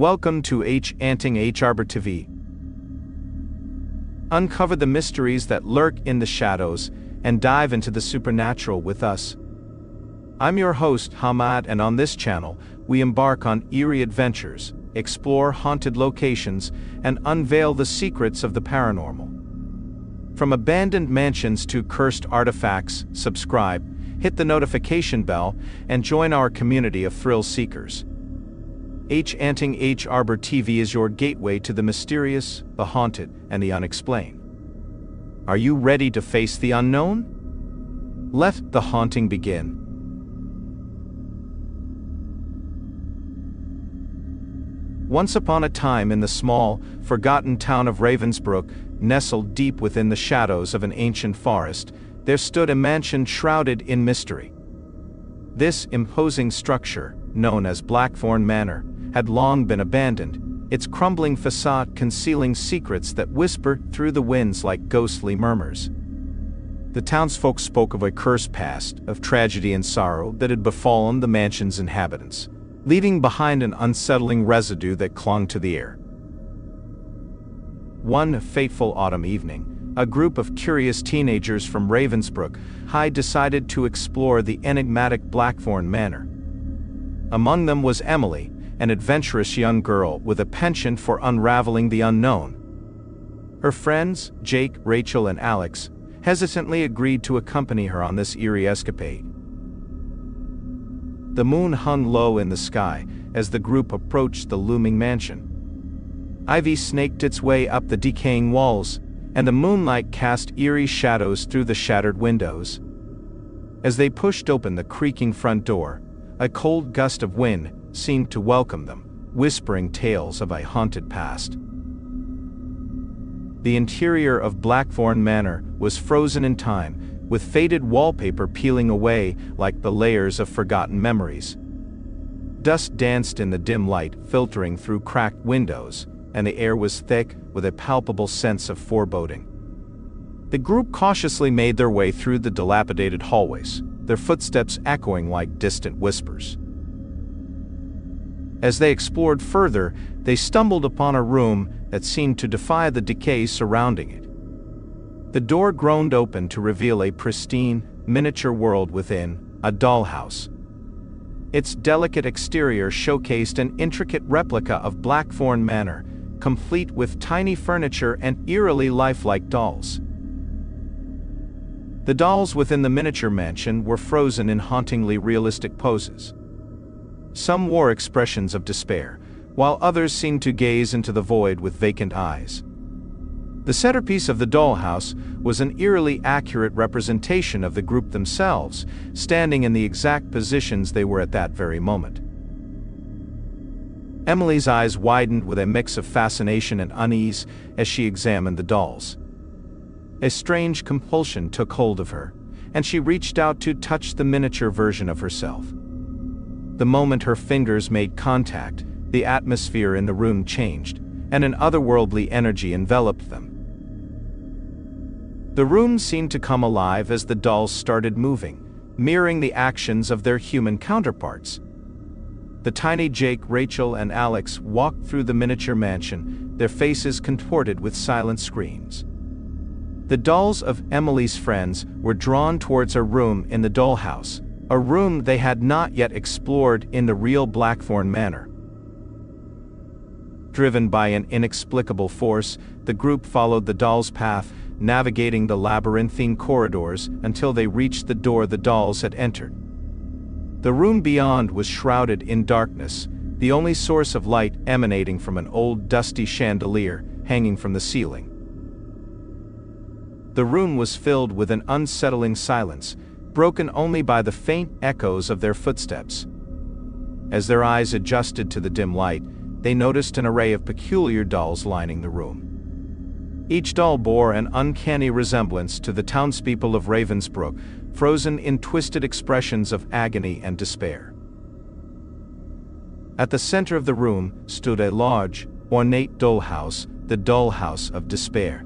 Welcome to Haunting Harbor TV. Uncover the mysteries that lurk in the shadows and dive into the supernatural with us. I'm your host, Hamad, and on this channel, we embark on eerie adventures, explore haunted locations, and unveil the secrets of the paranormal. From abandoned mansions to cursed artifacts, subscribe, hit the notification bell, and join our community of thrill seekers. Haunting Harbor TV is your gateway to the mysterious, the haunted, and the unexplained. Are you ready to face the unknown? Let the haunting begin. Once upon a time in the small, forgotten town of Ravensbrook, nestled deep within the shadows of an ancient forest, there stood a mansion shrouded in mystery. This imposing structure, known as Blackthorn Manor, had long been abandoned, its crumbling facade concealing secrets that whisper through the winds like ghostly murmurs. The townsfolk spoke of a cursed past, of tragedy and sorrow that had befallen the mansion's inhabitants leaving behind an unsettling residue that clung to the air. One fateful autumn evening, a group of curious teenagers from Ravensbrook High decided to explore the enigmatic Blackthorn Manor. Among them was Emily, an adventurous young girl with a penchant for unraveling the unknown. Her friends, Jake, Rachel, and Alex, hesitantly agreed to accompany her on this eerie escapade. The moon hung low in the sky as the group approached the looming mansion. Ivy snaked its way up the decaying walls, and the moonlight cast eerie shadows through the shattered windows. As they pushed open the creaking front door, a cold gust of wind seemed to welcome them, whispering tales of a haunted past. The interior of Blackthorn Manor was frozen in time with faded wallpaper peeling away like the layers of forgotten memories. Dust danced in the dim light filtering through cracked windows, and the air was thick with a palpable sense of foreboding. The group cautiously made their way through the dilapidated hallways, their footsteps echoing like distant whispers. As they explored further, they stumbled upon a room that seemed to defy the decay surrounding it. The door groaned open to reveal a pristine, miniature world within, a dollhouse. Its delicate exterior showcased an intricate replica of Blackthorn Manor, complete with tiny furniture and eerily lifelike dolls. The dolls within the miniature mansion were frozen in hauntingly realistic poses. Some wore expressions of despair, while others seemed to gaze into the void with vacant eyes. The centerpiece of the dollhouse was an eerily accurate representation of the group themselves, standing in the exact positions they were at that very moment. Emily's eyes widened with a mix of fascination and unease as she examined the dolls. A strange compulsion took hold of her, and she reached out to touch the miniature version of herself. The moment her fingers made contact, the atmosphere in the room changed, and an otherworldly energy enveloped them. The room seemed to come alive as the dolls started moving, mirroring the actions of their human counterparts. The tiny Jake, Rachel, and Alex walked through the miniature mansion, their faces contorted with silent screams. The dolls of Emily's friends were drawn towards a room in the dollhouse, a room they had not yet explored in the real Blackthorn Manor. Driven by an inexplicable force, the group followed the doll's path, navigating the labyrinthine corridors until they reached the door the dolls had entered. The room beyond was shrouded in darkness, the only source of light emanating from an old dusty chandelier hanging from the ceiling. The room was filled with an unsettling silence, broken only by the faint echoes of their footsteps. As their eyes adjusted to the dim light, they noticed an array of peculiar dolls lining the room. Each doll bore an uncanny resemblance to the townspeople of Ravensbrook, frozen in twisted expressions of agony and despair. At the center of the room stood a large, ornate dollhouse, the dollhouse of despair.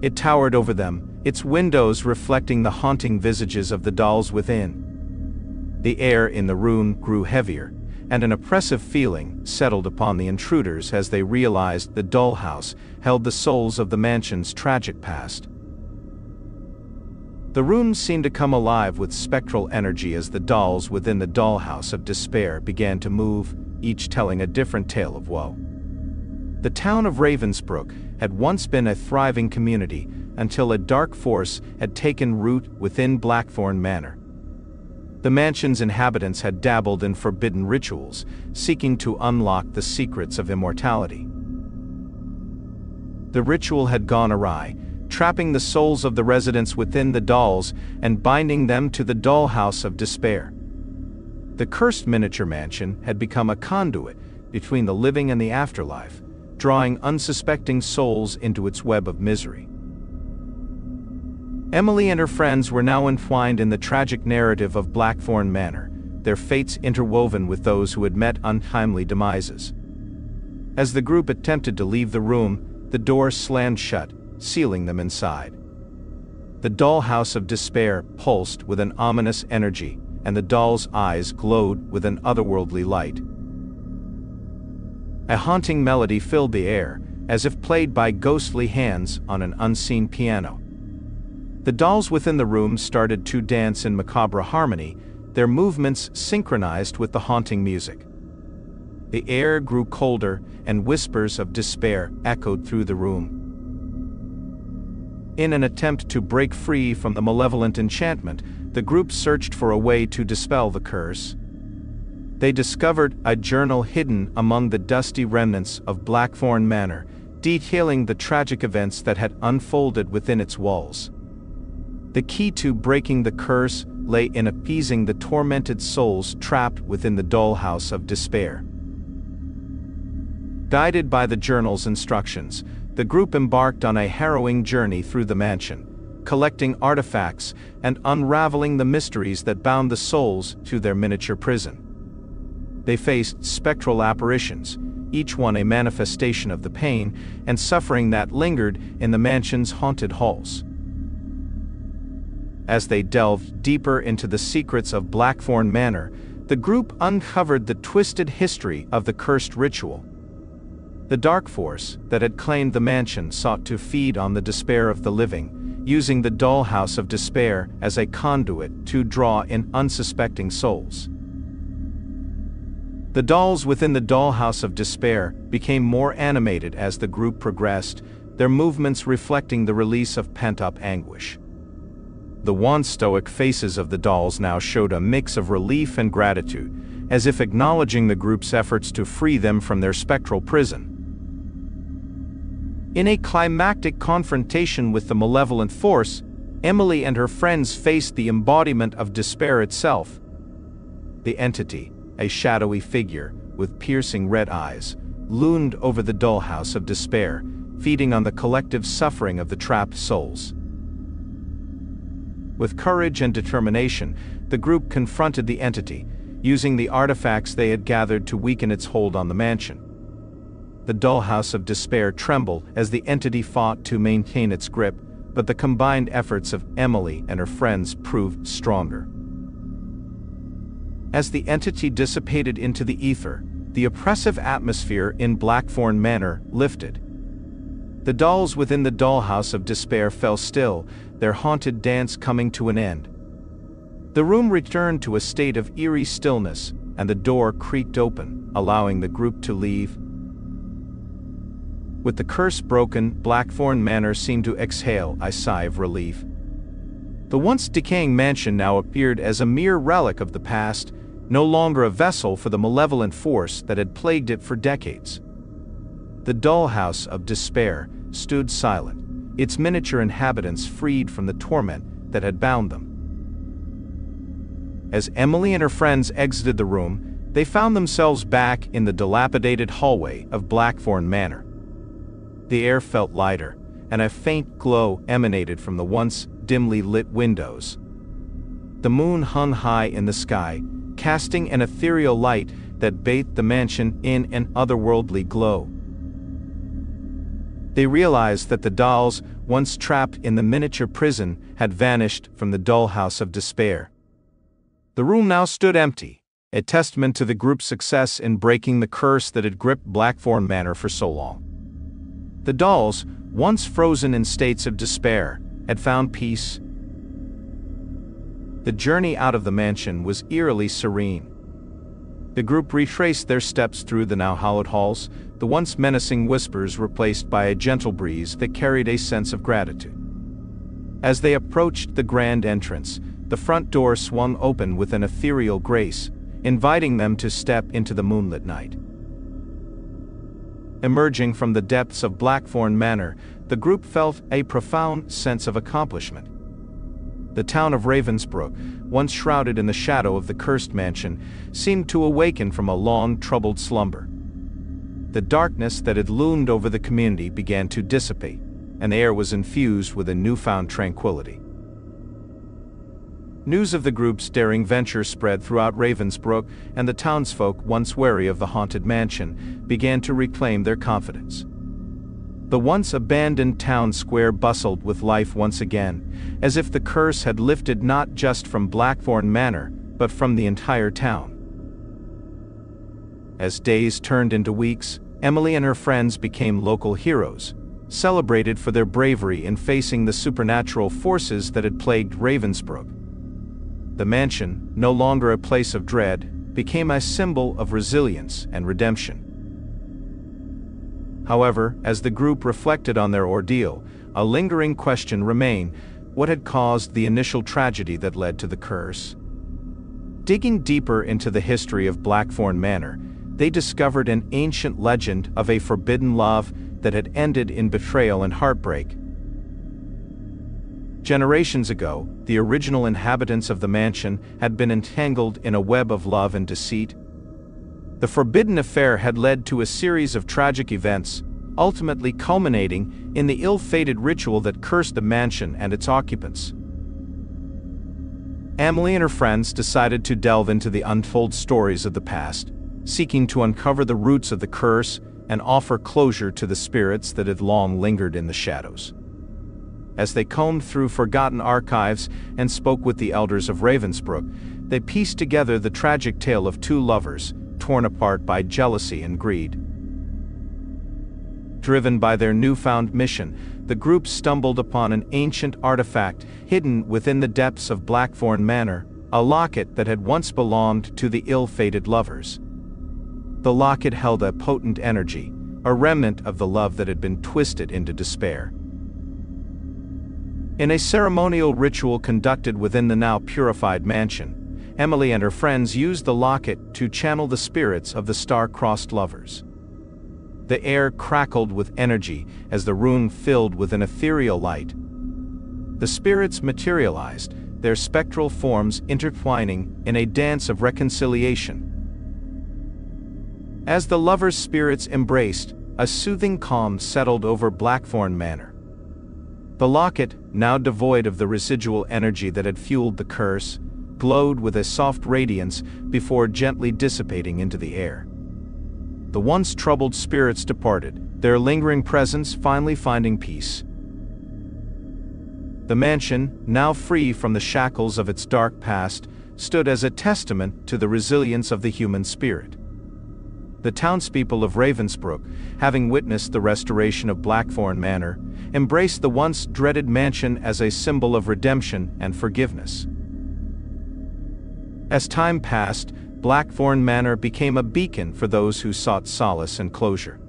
It towered over them, its windows reflecting the haunting visages of the dolls within. The air in the room grew heavier, and an oppressive feeling settled upon the intruders as they realized the dollhouse held the souls of the mansion's tragic past. The room seemed to come alive with spectral energy as the dolls within the dollhouse of despair began to move, each telling a different tale of woe. The town of Ravensbrook had once been a thriving community until a dark force had taken root within Blackthorn Manor. The mansion's inhabitants had dabbled in forbidden rituals, seeking to unlock the secrets of immortality. The ritual had gone awry, trapping the souls of the residents within the dolls and binding them to the dollhouse of despair. The cursed miniature mansion had become a conduit between the living and the afterlife, drawing unsuspecting souls into its web of misery. Emily and her friends were now entwined in the tragic narrative of Blackthorn Manor, their fates interwoven with those who had met untimely demises. As the group attempted to leave the room, the door slammed shut, sealing them inside. The dollhouse of despair pulsed with an ominous energy, and the doll's eyes glowed with an otherworldly light. A haunting melody filled the air, as if played by ghostly hands on an unseen piano. The dolls within the room started to dance in macabre harmony, their movements synchronized with the haunting music. The air grew colder, and whispers of despair echoed through the room. In an attempt to break free from the malevolent enchantment, the group searched for a way to dispel the curse. They discovered a journal hidden among the dusty remnants of Blackthorn Manor, detailing the tragic events that had unfolded within its walls. The key to breaking the curse lay in appeasing the tormented souls trapped within the dollhouse of despair. Guided by the journal's instructions, the group embarked on a harrowing journey through the mansion, collecting artifacts and unraveling the mysteries that bound the souls to their miniature prison. They faced spectral apparitions, each one a manifestation of the pain and suffering that lingered in the mansion's haunted halls. As they delved deeper into the secrets of Blackthorn Manor, the group uncovered the twisted history of the cursed ritual the dark force that had claimed the mansion sought to feed on the despair of the living, using the dollhouse of despair as a conduit to draw in unsuspecting souls. The dolls within the dollhouse of despair became more animated as the group progressed, their movements reflecting the release of pent-up anguish. The once stoic faces of the dolls now showed a mix of relief and gratitude, as if acknowledging the group's efforts to free them from their spectral prison. In a climactic confrontation with the malevolent force, Emily and her friends faced the embodiment of despair itself. The entity, a shadowy figure with piercing red eyes, loomed over the dollhouse of despair, feeding on the collective suffering of the trapped souls. With courage and determination, the group confronted the entity, using the artifacts they had gathered to weaken its hold on the mansion. The dollhouse of despair trembled as the entity fought to maintain its grip, but the combined efforts of Emily and her friends proved stronger. As the entity dissipated into the ether, the oppressive atmosphere in Blackthorn Manor lifted. The dolls within the dollhouse of despair fell still, their haunted dance coming to an end. The room returned to a state of eerie stillness, and the door creaked open, allowing the group to leave with the curse broken, Blackthorn Manor seemed to exhale a sigh of relief. The once decaying mansion now appeared as a mere relic of the past, no longer a vessel for the malevolent force that had plagued it for decades. The dollhouse of despair stood silent, its miniature inhabitants freed from the torment that had bound them. As Emily and her friends exited the room, they found themselves back in the dilapidated hallway of Blackthorn Manor. The air felt lighter, and a faint glow emanated from the once dimly lit windows. The moon hung high in the sky, casting an ethereal light that bathed the mansion in an otherworldly glow. They realized that the dolls, once trapped in the miniature prison, had vanished from the dollhouse of despair. The room now stood empty, a testament to the group's success in breaking the curse that had gripped Blackthorn Manor for so long. The dolls, once frozen in states of despair, had found peace. The journey out of the mansion was eerily serene. The group retraced their steps through the now hallowed halls, the once menacing whispers replaced by a gentle breeze that carried a sense of gratitude. As they approached the grand entrance, the front door swung open with an ethereal grace, inviting them to step into the moonlit night. Emerging from the depths of Blackthorn Manor, the group felt a profound sense of accomplishment. The town of Ravensbrook, once shrouded in the shadow of the cursed mansion, seemed to awaken from a long, troubled slumber. The darkness that had loomed over the community began to dissipate, and the air was infused with a newfound tranquility. News of the group's daring venture spread throughout Ravensbrook, and the townsfolk, once wary of the haunted mansion, began to reclaim their confidence. The once abandoned town square bustled with life once again, as if the curse had lifted not just from Blackthorn Manor, but from the entire town. As days turned into weeks, Emily and her friends became local heroes, celebrated for their bravery in facing the supernatural forces that had plagued Ravensbrook. The mansion, no longer a place of dread, became a symbol of resilience and redemption. However, as the group reflected on their ordeal, a lingering question remained what had caused the initial tragedy that led to the curse? Digging deeper into the history of Blackthorn Manor, they discovered an ancient legend of a forbidden love that had ended in betrayal and heartbreak, Generations ago, the original inhabitants of the mansion had been entangled in a web of love and deceit. The forbidden affair had led to a series of tragic events, ultimately culminating in the ill-fated ritual that cursed the mansion and its occupants. Emily and her friends decided to delve into the untold stories of the past, seeking to uncover the roots of the curse and offer closure to the spirits that had long lingered in the shadows. As they combed through forgotten archives and spoke with the elders of Ravensbrook, they pieced together the tragic tale of two lovers, torn apart by jealousy and greed. Driven by their newfound mission, the group stumbled upon an ancient artifact hidden within the depths of Blackthorn Manor, a locket that had once belonged to the ill-fated lovers. The locket held a potent energy, a remnant of the love that had been twisted into despair. In a ceremonial ritual conducted within the now purified mansion, Emily and her friends used the locket to channel the spirits of the star-crossed lovers. The air crackled with energy as the room filled with an ethereal light. The spirits materialized, their spectral forms intertwining in a dance of reconciliation. As the lovers' spirits embraced, a soothing calm settled over Blackthorn Manor. The locket, now devoid of the residual energy that had fueled the curse, glowed with a soft radiance before gently dissipating into the air. The once troubled spirits departed, their lingering presence finally finding peace. The mansion, now free from the shackles of its dark past, stood as a testament to the resilience of the human spirit. The townspeople of Ravensbrook, having witnessed the restoration of Blackthorn Manor, embraced the once dreaded mansion as a symbol of redemption and forgiveness. As time passed, Blackthorn Manor became a beacon for those who sought solace and closure.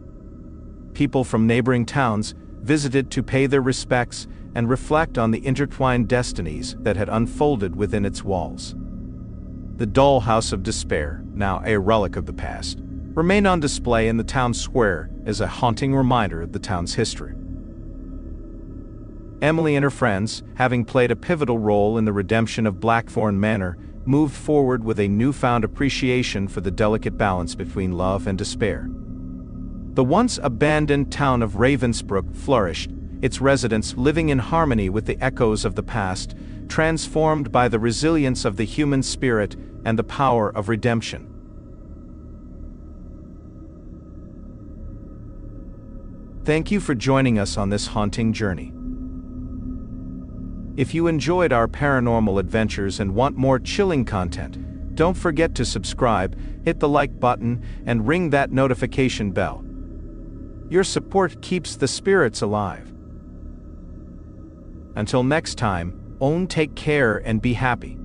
People from neighboring towns visited to pay their respects and reflect on the intertwined destinies that had unfolded within its walls. The doll house of despair, now a relic of the past, remained on display in the town square as a haunting reminder of the town's history. Emily and her friends, having played a pivotal role in the redemption of Blackthorn Manor, moved forward with a newfound appreciation for the delicate balance between love and despair. The once abandoned town of Ravensbrook flourished, its residents living in harmony with the echoes of the past, transformed by the resilience of the human spirit and the power of redemption. Thank you for joining us on this haunting journey. If you enjoyed our paranormal adventures and want more chilling content, Don't forget to subscribe, hit the like button, and ring that notification bell. Your support keeps the spirits alive. Until next time, own take care and be happy.